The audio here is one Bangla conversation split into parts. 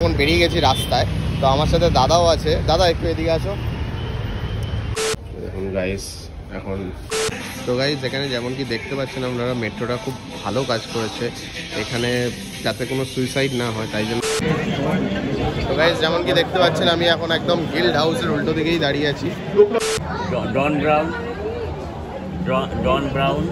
এখন বেরিয়ে গেছি রাস্তায়। তো আমার সাথে দাদাও আছে। দাদা একটু এদিকে আসো। দেখুন গাইস এখন তো গাইস এখানে যেমন কি দেখতে পাচ্ছেন আপনারা মেট্রোটা খুব ভালো কাজ করেছে। এখানে যাতে কোনো সুইসাইড না হয় তাই জন্য। তো গাইস যেমন কি দেখতে পাচ্ছেন আমি এখন একদম গিল্ড হাউসের উল্টো দিকেই দাঁড়িয়ে আছি। Don Brown Don Brown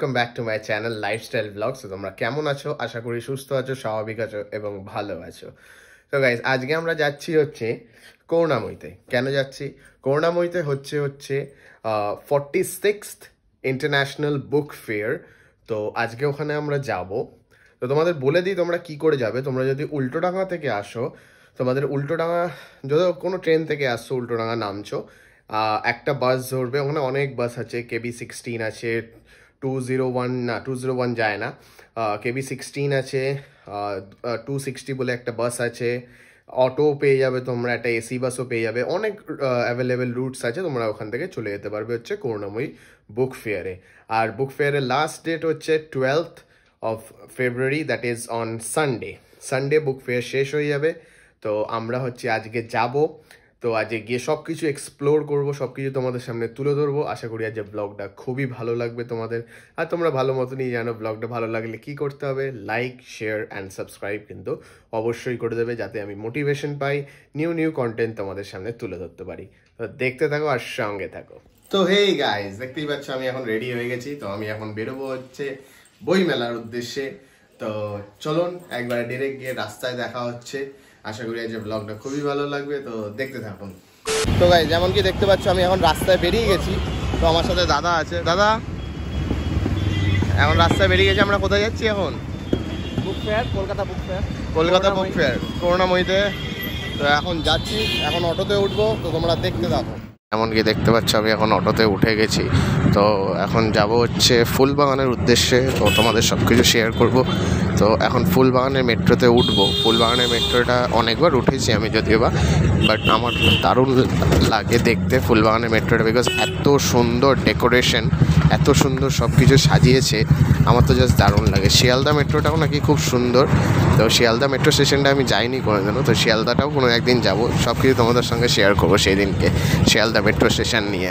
welcome back to my channel lifestyle blogs তোমরা কেমন আছো? আশা করি সুস্থ আছো, স্বাভাবিক আছো এবং ভালো আছো। তো গাইস আজকে আমরা যাচ্ছি হচ্ছে করুণাময়ীতে। কেন যাচ্ছি? করুণাময়ীতে হচ্ছে হচ্ছে forty sixth international book fair তো আজকে ওখানে আমরা যাব। তো তোমাদের বলে দিই তোমরা কি করে যাবে। তোমরা যদি উল্টোডাঙ্গা থেকে আসো, তোমাদের উল্টোডাঙ্গা, যদি কোনো ট্রেন থেকে আসছো, উল্টোডাঙ্গা নামছো একটা বাস ধরবে। ওখানে অনেক বাস আছে কেবি সিক্সটিন আছে টু জিরো ওয়ান না টু জিরো ওয়ান যায় না। কেবি সিক্সটিন আছে টু সিক্সটি বলে একটা বাস আছে। অটো পেয়ে যাবে তোমরা, একটা এসি বাসও পেয়ে যাবে। অনেক অ্যাভেলেবেল রুটস আছে, তোমরা ওখান থেকে চলে যেতে পারবে হচ্ছে করুণাময়ী বুক ফেয়ারে আর বুক ফেয়ারের লাস্ট ডেট হচ্ছে twelfth of February that is on Sunday Sunday book fair শেষ হয়ে যাবে। তো আমরা হচ্ছে আজকে যাব। তো আজকে গিয়ে সব কিছু এক্সপ্লোর করব সব কিছু তোমাদের সামনে তুলে ধরবো। আশা করি আজ ব্লগটা খুবই ভালো লাগবে তোমাদের। আর তোমরা ভালো মতনই জানো ব্লগটা ভালো লাগলে কি করতে হবে? লাইক শেয়ার অ্যান্ড সাবস্ক্রাইব কিন্তু অবশ্যই করে দেবে যাতে আমি মোটিভেশন পাই নিউ নিউ কন্টেন্ট তোমাদের সামনে তুলে ধরতে পারি। তো দেখতে থাকো আর সঙ্গে থাকো। তো হেই গাইস দেখতেই পাচ্ছ আমি এখন রেডি হয়ে গেছি। তো আমি এখন বেরোবো হচ্ছে বই মেলার উদ্দেশ্যে। তো চলুন, একবার ডিরেক্ট গিয়ে রাস্তায় দেখা হচ্ছে। আশা করি আজ ব্লগটা খুবই ভালো লাগবে তো দেখতে থাকুন। তো ভাই যেমন কি দেখতে পাচ্ছ আমি এখন রাস্তায় বেরিয়ে গেছি। তো আমার সাথে দাদা আছে। দাদা এখন রাস্তায় বেরিয়ে গেছি আমরা কোথায় যাচ্ছি এখন? Book fair Kolkata book fair Kolkata book fair করোনাময়ীতে তো এখন যাচ্ছি এখন অটোতে উঠবো তো তোমরা দেখতে থাকো। এমনকি দেখতে পাচ্ছ আমি এখন অটোতে উঠে গেছি। তো এখন যাব হচ্ছে ফুলবাগানের উদ্দেশ্যে তো তোমাদের সব কিছু শেয়ার করব। তো এখন ফুলবাগানের মেট্রোতে উঠবো। ফুলবাগানের মেট্রোটা অনেকবার উঠেছি আমি যদিও বা বাট আমার দারুণ লাগে দেখতে ফুলবাগানের মেট্রোটা বিকজ এত সুন্দর ডেকোরেশন এত সুন্দর সব কিছু সাজিয়েছে, আমার তো জাস্ট দারুণ লাগে। শিয়ালদা মেট্রোটাও নাকি খুব সুন্দর। তো শিয়ালদা মেট্রো স্টেশনটা আমি যাইনি কোনো কোনোদিনও, তো শিয়ালদাটাও কোনো একদিন যাব সব কিছু তোমাদের সঙ্গে শেয়ার করব সেই দিনকে শিয়ালদা মেট্রো স্টেশন নিয়ে।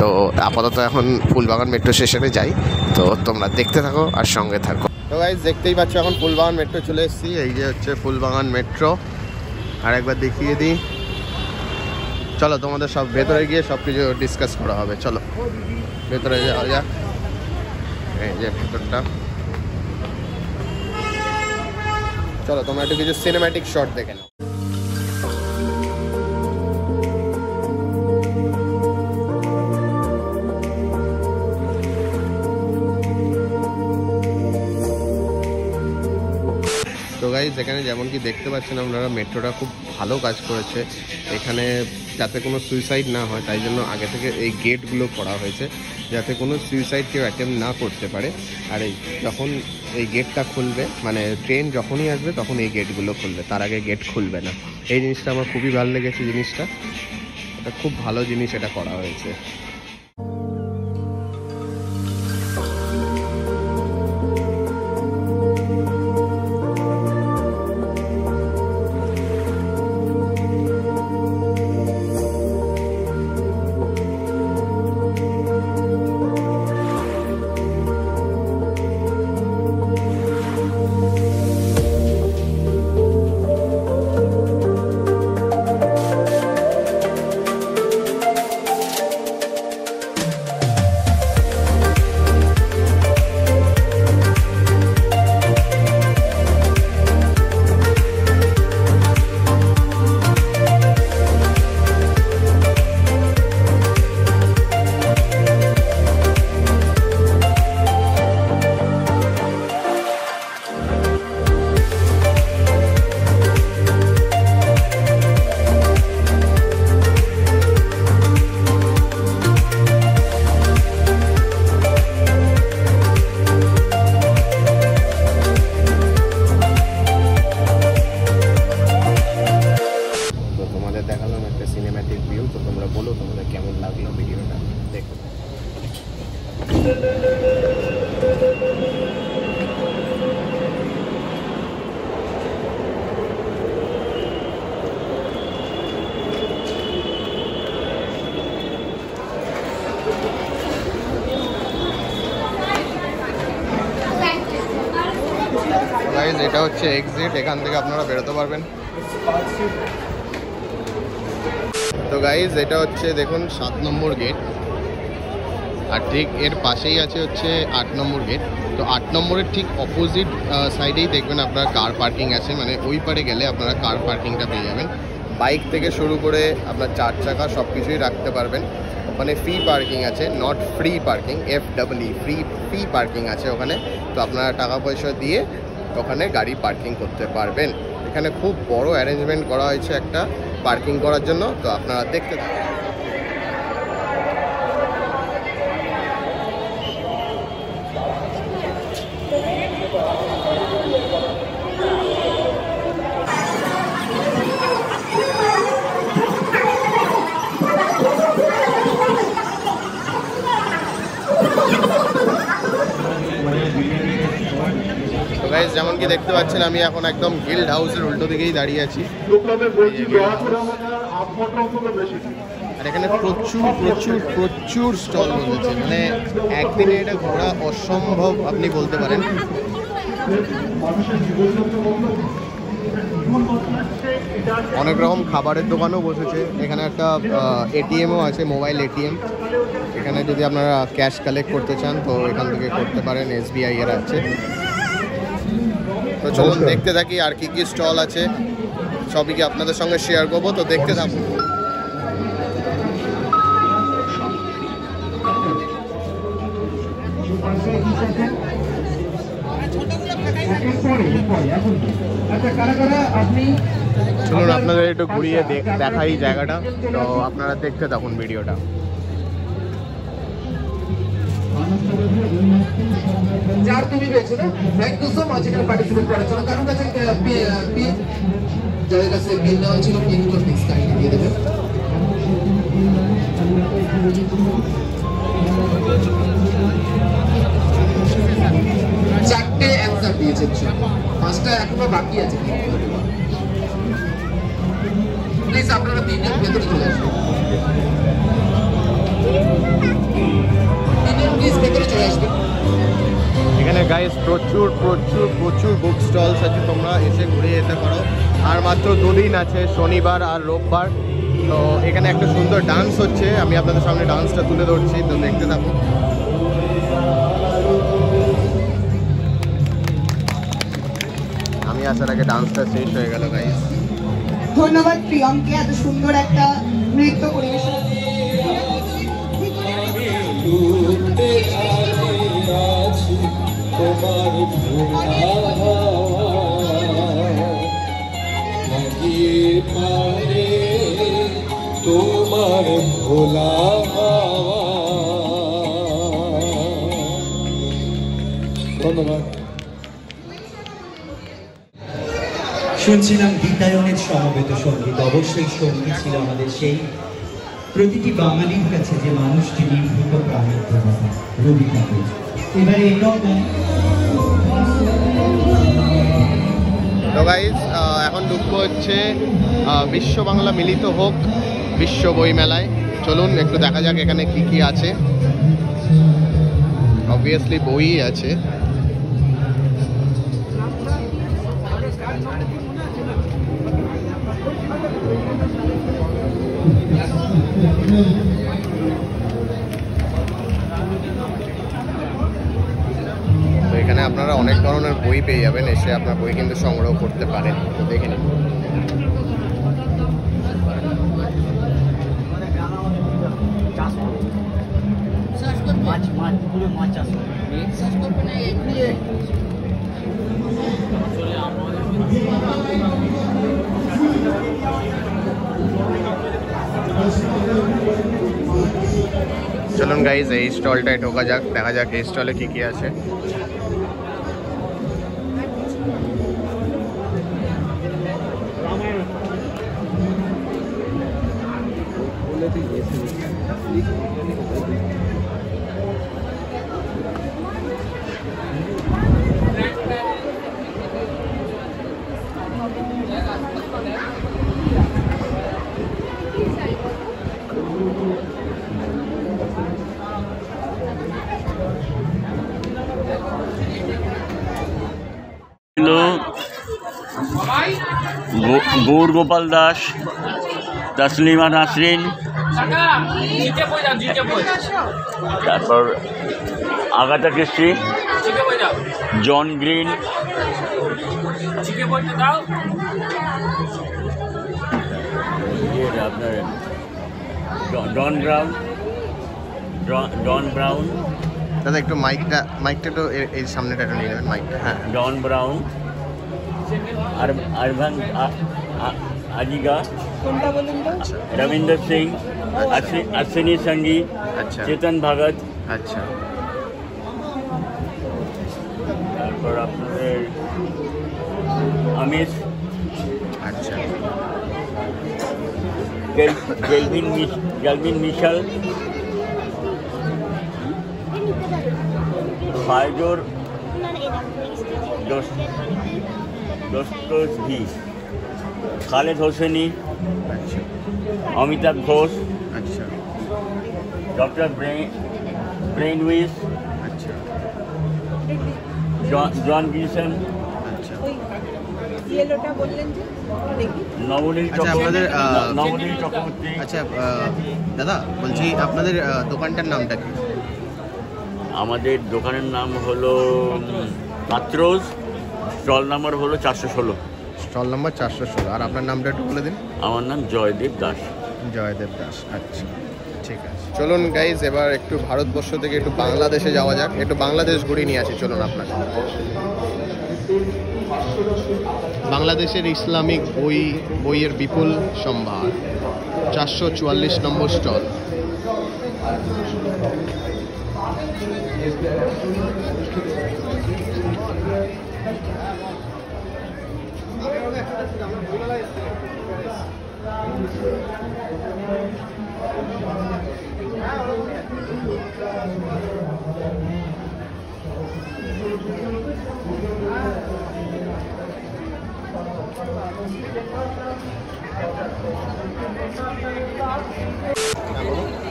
তো আপাতত এখন ফুলবাগান মেট্রো স্টেশনে যাই, তো তোমরা দেখতে থাকো আর সঙ্গে থাকো। তো গাইজ দেখতেই পাচ্ছ, এখন ফুলবাগান মেট্রো চলে এসেছি। এই যে হচ্ছে ফুলবাগান মেট্রো আর একবার দেখিয়ে দিই। চলো, তোমাদের সব ভেতরে গিয়ে সব কিছু ডিসকাস করা হবে। চলো, ভেতরে যাওয়া যাক এই যে ভেতরটা। চলো, তোমরা একটু কিছু সিনেম্যাটিক শট দেখে নাও। গাইজ এখানে যেমন কি দেখতে পাচ্ছেন আপনারা, মেট্রোটা খুব ভালো কাজ করেছে। এখানে যাতে কোনো সুইসাইড না হয়, তাই জন্য আগে থেকে এই গেটগুলো করা হয়েছে, যাতে কোনো সুইসাইড কেউ অ্যাটেম্প না করতে পারে। আর এই যখন এই গেটটা খুলবে মানে ট্রেন যখনই আসবে, তখন এই গেটগুলো খুলবে। তার আগে গেট খুলবে না। এই জিনিসটা আমার খুবই ভালো লেগেছে, জিনিসটা। এটা খুব ভালো জিনিস এটা করা হয়েছে। এটা হচ্ছে এক্সিট এখান থেকে আপনারা বেরোতে পারবেন। তো গাইজ এটা হচ্ছে দেখুন সাত নম্বর গেট আর ঠিক এর পাশেই আছে হচ্ছে আট নম্বর গেট তো আট নম্বরের ঠিক অপোজিট সাইডেই দেখবেন আপনার কার পার্কিং আছে মানে ওই পারে গেলে আপনারা কার পার্কিংটা পেয়ে যাবেন। বাইক থেকে শুরু করে আপনার চার চাকা সব কিছুই রাখতে পারবেন। ওখানে ফ্রি পার্কিং আছে not free parking F double E free free parking আছে ওখানে। তো আপনারা টাকা পয়সা দিয়ে ওখানে গাড়ি পার্কিং করতে পারবেন। এখানে খুব বড় অ্যারেঞ্জমেন্ট করা হয়েছে একটা পার্কিং করার জন্য, তো আপনারা দেখতে থাকুন। দেখতে পাচ্ছেন আমি এখন একদম গিল্ড হাউসের উল্টো দিকেই দাঁড়িয়ে আছি। আর এখানে প্রচুর প্রচুর প্রচুর স্টল বসেছে মানে একদিনে এটা ঘোরা অসম্ভব আপনি বলতে পারেন। অনেক রকম খাবারের দোকানও বসেছে। এখানে একটা এটিএমও আছে মোবাইল এটিএম এখানে যদি আপনারা ক্যাশ কালেক্ট করতে চান তো এখান থেকে করতে পারেন এসবিআই এর আছে। তো চলুন দেখতে থাকি আর কি কি স্টল আছে। সবই কি আপনাদের সঙ্গে শেয়ার করব তো দেখতে থাকুন। চলুন আপনাদের একটু ঘুরিয়ে দেখ- দেখাই জায়গাটা তো আপনারা দেখতে থাকুন ভিডিওটা। যার তুমি পেয়েছ না থ্যাংক ইউ সো মাচ এখানে পার্টিসিপেট করার জন্য কারণ কাছে যাদের কাছে পিন নেওয়া ছিল পিনগুলো ফিক্স কাইন্ডলি দিয়ে দেবে। চারটে অ্যান্সার দিয়েছেন পাঁচটা এখনও বাকি আছে। প্লিজ আপনারা তিনজন ভেতরে চলে আসবেন প্লিজ ভেতরে চলে আসবেন। এখানে গাইস প্রচুর প্রচুর প্রচুর বুক স্টলস আছে তোমরা এসে ঘুরে যেতে পারো। আর মাত্র দুদিন আছে শনিবার আর রোববার। তো এখানে একটা সুন্দর ডান্স হচ্ছে। আমি আপনাদের সামনে ডান্সটা তুলে ধরছি তো দেখতে থাকুন আমি আসার আগে ডান্সটা শেষ হয়ে গেল গাইস ধন্যবাদ প্রিয়মকে এত সুন্দর একটা নৃত্য পরিবেশন। তোমার ভোলা ধন্যবাদ। শুনছিলাম বিদ্যায়নের সমবেত সংগীত। অবশ্যই সংগীত ছিল আমাদের সেই প্রতিটি বাঙালির কাছে যে মানুষটি নির্ভূত প্রাণের দেবতা রবি ঠাকুর এবারে গাইজ এখন ঢুকবো হচ্ছে বিশ্ব বাংলা মিলিত হোক, বিশ্ব বই মেলায় চলুন, একটু দেখা যাক এখানে কি কি আছে। অবভিয়াসলি বই আছে। তো এখানে আপনারা অনেক ধরনের বই পেয়ে যাবেন, এসে আপনার বই কিন্তু সংগ্রহ করতে পারেন। তো মাছ মাছ পুরো মাছ চাষ করে চলুন গাইজ এই স্টলটায় ঢোকা যাক দেখা যাক এই স্টলে কি কি আছে। ছিল গো- গৌর গোপাল দাস তসলিমা নাসরিন তারপর আগাতা ক্রিস্টি জন গ্রিন ইয়ে আপনার ড- ডন ব্রাউন ড- ডন ব্রাউন দাদা একটু মাইকটা মাইকটা একটু এ- এই সামনেটা একটু নিয়ে নেবেন মাইকটা হ্যাঁ। ডন ব্রাউন আর আরভান আ- আ- আজিগা কোনটা বলুন তো রবীন্দ্র সিং অশ্বিনী- অশ্বিনী সঙ্গী আচ্ছা চেতন ভগত আচ্ছা তারপর আপনাদের আমিষ। আচ্ছা। গেল- গেলভিন মিশ- গেলভিন মিশাল। ফাইজোর দোস- দোস্তোস ভি খালেদ হোসেনি আচ্ছা অমিতাভ ঘোষ আচ্ছা। ডক্টর ব্রেন উইস আচ্ছা। জন জন গিলসন আচ্ছা। আচ্ছা, আপনাদের, আচ্ছা দাদা বলছি আপনাদের দোকানটার নামটা কি? আমাদের দোকানের নাম হলো পাত্রোজ স্টল নাম্বার হলো চারশো ষোলো। স্টল নাম্বার চারশো ষোলো। আর আপনার নামটা একটু বলে দিন। আমার নাম জয়দেব দাস। জয়দেব দাস আচ্ছা। ঠিক আছে। চলুন গাইজ এবার একটু ভারতবর্ষ থেকে একটু বাংলাদেশে যাওয়া যাক। একটু বাংলাদেশ ঘুরিয়ে নিয়ে আসি চলুন আপনাকে। বাংলাদেশের ইসলামিক বই বইয়ের বিপুল সম্ভার চারশো চুয়াল্লিশ নম্বর স্টল।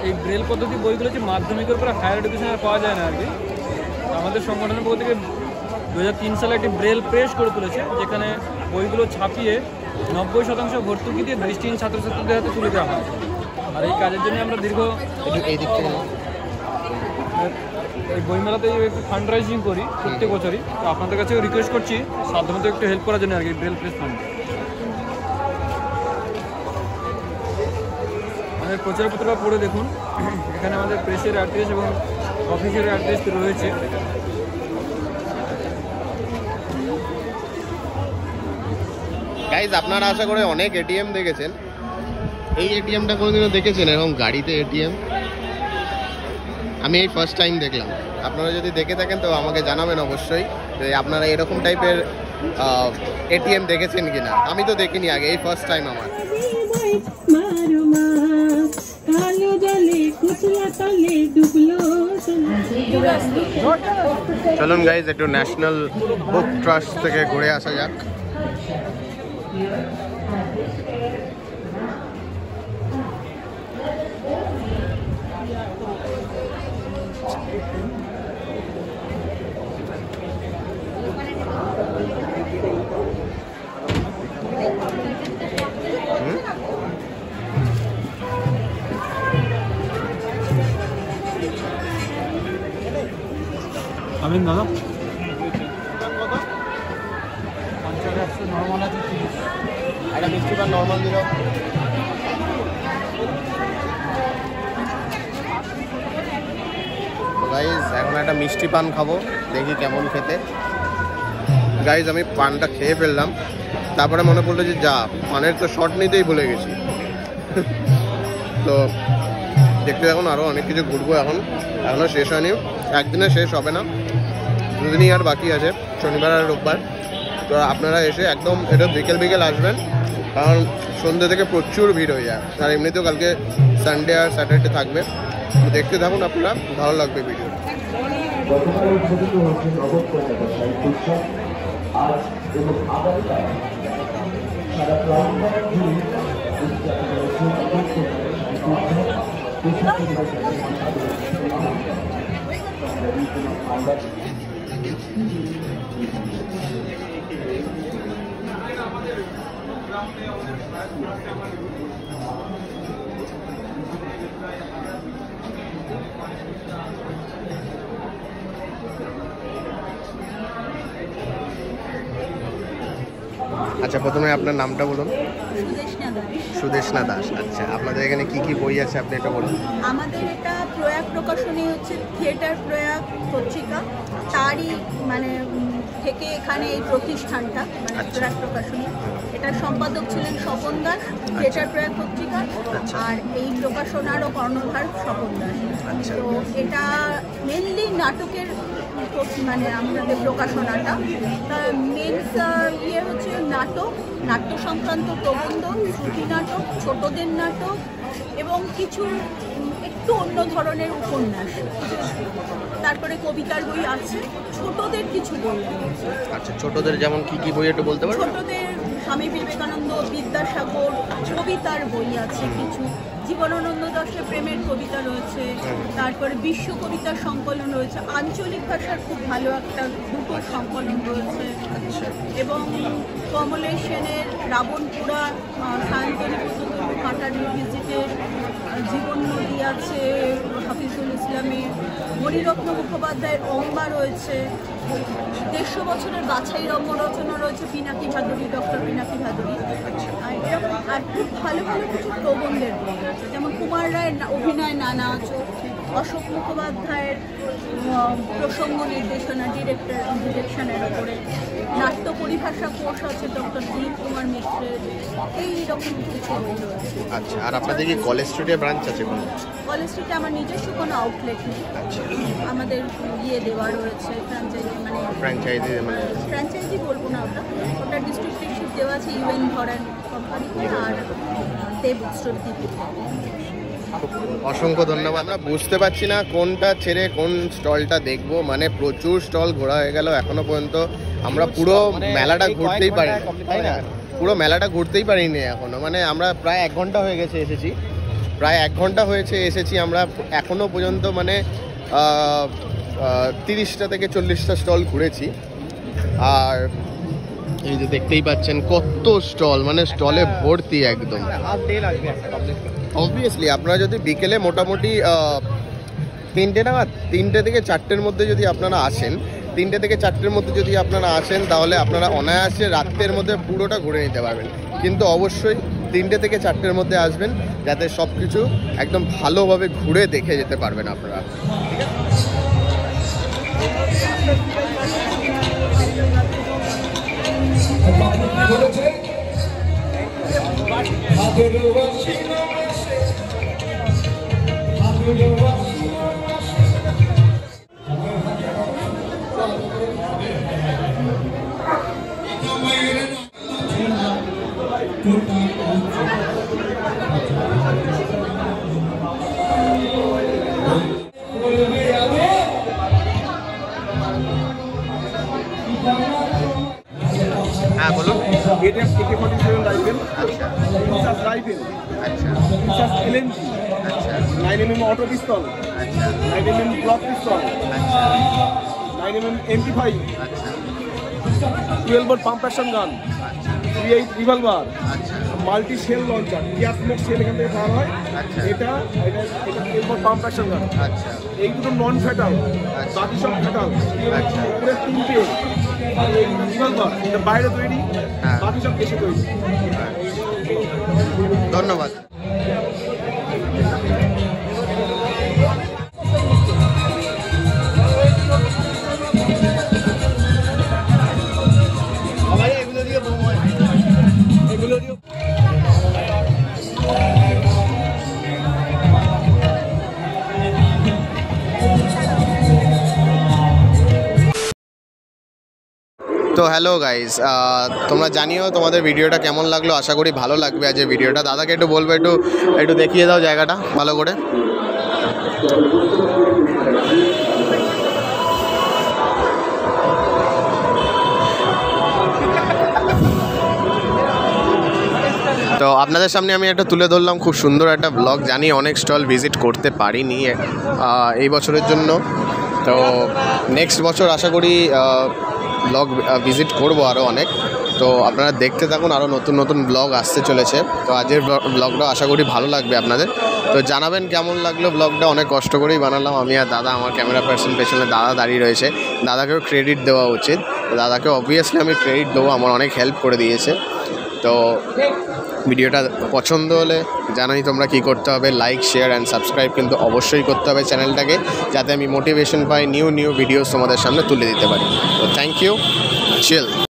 এই ব্রেল পদ্ধতি বইগুলো হচ্ছে মাধ্যমিকের পরে হায়ার এডুকেশন আর পাওয়া যায় না আর কি। আমাদের সংগঠনের পক্ষ থেকে দু হাজার তিন সালে একটি ব্রেল প্রেস করে তুলেছে যেখানে বইগুলো ছাপিয়ে নব্বই শতাংশ ভর্তুকি দিয়ে দৃষ্টিহীন ছাত্রছাত্রীদের হাতে তুলে দেওয়া হয়। আর এই কাজের জন্য আমরা দীর্ঘ এই দিক থেকে। এই বইমেলাতে একটু ফান্ড রাইজিং করি প্রত্যেক বছরই। তো আপনাদের কাছেও রিকোয়েস্ট করছি সাধ্যমতো একটু হেল্প করার জন্য আর কি ব্রেল প্রেস ফান্ড আমাদের প্রচারপত্রটা পড়ে দেখুন। এখানে আমাদের প্রেসের অ্যাড্রেস এবং অফিসের অ্যাড্রেস রয়েছে। গাইজ আপনারা আশা করে অনেক এটিএম দেখেছেন। এই এটিএমটা কোনোদিনও দেখেছেন? এরকম গাড়িতে এটিএম আমি এই ফার্স্ট টাইম দেখলাম। আপনারা যদি দেখে থাকেন, তো আমাকে জানাবেন অবশ্যই যে আপনারা এরকম টাইপের এটিএম দেখেছেন কিনা। আমি তো দেখিনি আগে, এই ফার্স্ট টাইম আমার। চলুন গাইজ একটু ন্যাশনাল বুক ট্রাস্ট থেকে ঘুরে আসা যাক। আমি দাদা পঞ্চাশ মিষ্টি পান খাব, দেখি কেমন খেতে। গাইজ আমি পানটা খেয়ে ফেললাম। তারপরে মনে পড়ল যে যা, পানের তো শর্ট নিতেই ভুলে গেছি। তো দেখতে এখন আরও অনেক কিছু ঘুরবো এখন। এখনও শেষ হয়নি। একদিনে শেষ হবে না। দুদিনই আর বাকি আছে, শনিবার আর রোববার। তো আপনারা এসে একদম এটা বিকেল বিকেল আসবেন। কারণ সন্ধ্যে থেকে প্রচুর ভিড় হয়ে যায়। আর এমনিতেও কালকে সানডে আর স্যাটারডে থাকবে। দেখতে থাকুন আপনারা, ভালো লাগবে ভিডিও গতকাল উদ্বোধিত হয়েছে নগদ কলকাতা সাহিত্য উৎসব আজ এবং আগামীকাল সারা প্রাঙ্গণ জুড়ে উদযাপিত হয়েছে নগদ কলকাতা সাহিত্য উৎসব তেষট্টি দিবসের আমরা আচ্ছা প্রথমে আপনার নামটা বলুন। সুদেশনা দাস। আচ্ছা। আপনাদের এখানে কি কি বই আছে আপনি এটা বলুন। আমাদের এটা প্রয়াগ প্রকাশনী হচ্ছে থিয়েটার প্রয়াগ পত্রিকা। তারই মানে থেকে এখানে এই প্রতিষ্ঠানটা মানে আচ্ছা। প্রয়াগ প্রকাশনী। এটার সম্পাদক ছিলেন স্বপন দাস থিয়েটার প্রয়াগ পত্রিকা। আচ্ছা। আর এই প্রকাশনারও কর্ণধার স্বপন দাস। আচ্ছা। তো এটা মেনলি নাটকের মানে আমাদের প্রকাশনাটা মেন্স ইয়ে হচ্ছে নাটক নাট্য সংক্রান্ত প্রবন্ধ শ্রুতি নাটক ছোটদের নাটক এবং কিছু একটু অন্য ধরনের উপন্যাস। তারপরে কবিতার বই আছে ছোটদের কিছু বই আছে। আচ্ছা ছোটদের যেমন কি কি বই একটু বলতে পারবেন? ছোটদের স্বামী বিবেকানন্দ বিদ্যাসাগর কবিতার বই আছে কিছু। জীবনানন্দ দাশের প্রেমের কবিতা রয়েছে তারপরে বিশ্ব কবিতার সংকলন রয়েছে আঞ্চলিক ভাষার খুব ভালো একটা দুটো সংকলন রয়েছে। এবং কমলেশ সেনের রাবণপুরা সায়ন্তনী পুতুল কাটারি ভিজিটের জীবন নদী আছে হাফিজুল ইসলামের মণিরত্ন মুখোপাধ্যায়ের অম্বা রয়েছে। বছরের বাছাই রচনা রয়েছে পিনাকি ভাদুরী, ডক্টর পিনাকি ভাদুরী। আর খুব ভালো ভালো কিছু প্রবন্ধের বই যেমন কুমার রায়ের অভিনয় নানা আচর অশোক মুখোপাধ্যায়ের প্রসঙ্গ নির্দেশনা ডিরেক্টর ডিরেকশনের ওপরে নাট্য পরিভাষা কোর্স আছে ডক্টর দিলীপ কুমার মিত্রের এইরকম কিছু আচ্ছা আর আপনাদের কি কলেজ স্ট্রিটে ব্রাঞ্চ আছে কোনো? কলেজ স্ট্রিটে আমার নিজস্ব কোনো আউটলেট নেই। আচ্ছা। আমাদের ইয়ে দেওয়া রয়েছে ফ্র্যাঞ্চাইজি মানে ফ্র্যাঞ্চাইজি মানে? ফ্র্যাঞ্চাইজি বলব না ওটা ওটা ডিস্ট্রিক্টরশিপ দেওয়া আছে ইউএন ধরেন কোম্পানিতে আর দেব স্টোর অসংখ্য ধন্যবাদ। আমরা বুঝতে পারছি না কোনটা ছেড়ে কোন স্টলটা দেখব। মানে প্রচুর স্টল ঘোরা হয়ে গেল এখনও পর্যন্ত। আমরা পুরো মেলাটা ঘুরতেই পারি তাই না? পুরো মেলাটা ঘুরতেই পারিনি এখনও। মানে আমরা প্রায় এক ঘণ্টা হয়ে গেছে এসেছি। প্রায় এক ঘণ্টা হয়েছে এসেছি আমরা। এখনও পর্যন্ত মানে তিরিশটা থেকে চল্লিশটা স্টল ঘুরেছি। আর এই যে দেখতেই পাচ্ছেন কত স্টল। মানে স্টলে ভর্তি একদম। অবভিয়াসলি আপনারা যদি বিকেলে মোটামুটি তিনটে নাগাদ, তিনটে থেকে চারটের মধ্যে যদি আপনারা আসেন, তিনটে থেকে চারটের মধ্যে যদি আপনারা আসেন, তাহলে আপনারা অনায়াসে রাত্রের মধ্যে পুরোটা ঘুরে নিতে পারবেন। কিন্তু অবশ্যই তিনটে থেকে চারটের মধ্যে আসবেন, যাতে সব কিছু একদম ভালোভাবে ঘুরে দেখে যেতে পারবেন আপনারা। হ্যাঁ বলুন এটা একে ফর্টি সেভেন রাইফেল আচ্ছা রাইফেল আচ্ছা এলএমজি আচ্ছা nine M M auto pistol nine M M block pistol nine M M MP five twelve pump action gun three eight revolver multi shell launcher smoke shell এখান থেকে হয়। আচ্ছা। এটা এটা এটা টুয়েলভ পাম্প অ্যাকশন গান এই দুটো নন ফ্যাটাল আচ্ছা। বাকি সব ফ্যাটাল আচ্ছা। উপরে তিনটে। রিভলভার এটা বাইরে তৈরি। হ্যাঁ। বাকি সব দেশে তৈরি। ধন্যবাদ। হ্যালো গাইস তোমরা জানিও তোমাদের ভিডিওটা কেমন লাগল? আশা করি ভালো লাগবে আজ ভিডিওটা। দাদাকে একটু বলব একটু একটু দেখিয়ে দাও জায়গাটা ভালো করে। তো আপনাদের সামনে আমি একটা তুলে ধরলাম খুব সুন্দর একটা ব্লগ জানি অনেক স্টল ভিজিট করতে পারিনি এই বছরের জন্য। তো নেক্সট বছর আশা করি ব্লগ ভিজিট করব আরও অনেক। তো আপনারা দেখতে থাকুন আরও নতুন নতুন ব্লগ আসতে চলেছে। তো আজের ব্লগটা আশা করি ভালো লাগবে আপনাদের। তো জানাবেন কেমন লাগল ব্লগটা অনেক কষ্ট করেই বানালাম আমি আর দাদা, আমার ক্যামেরা পার্সন পেছনে দাদা দাঁড়িয়ে রয়েছে। দাদাকেও ক্রেডিট দেওয়া উচিত। দাদাকে অবভিয়াসলি আমি ক্রেডিট দেবো, আমার অনেক হেল্প করে দিয়েছে। তো ভিডিওটা পছন্দ হলে জানাই তোমরা কি করতে হবে। লাইক শেয়ার অ্যান্ড সাবস্ক্রাইব কিন্তু অবশ্যই করতে হবে চ্যানেলটাকে, যাতে আমি মোটিভেশন পাই নিউ নিউ ভিডিওস তোমাদের সামনে তুলে দিতে পারি। তো থ্যাংক ইউ চিল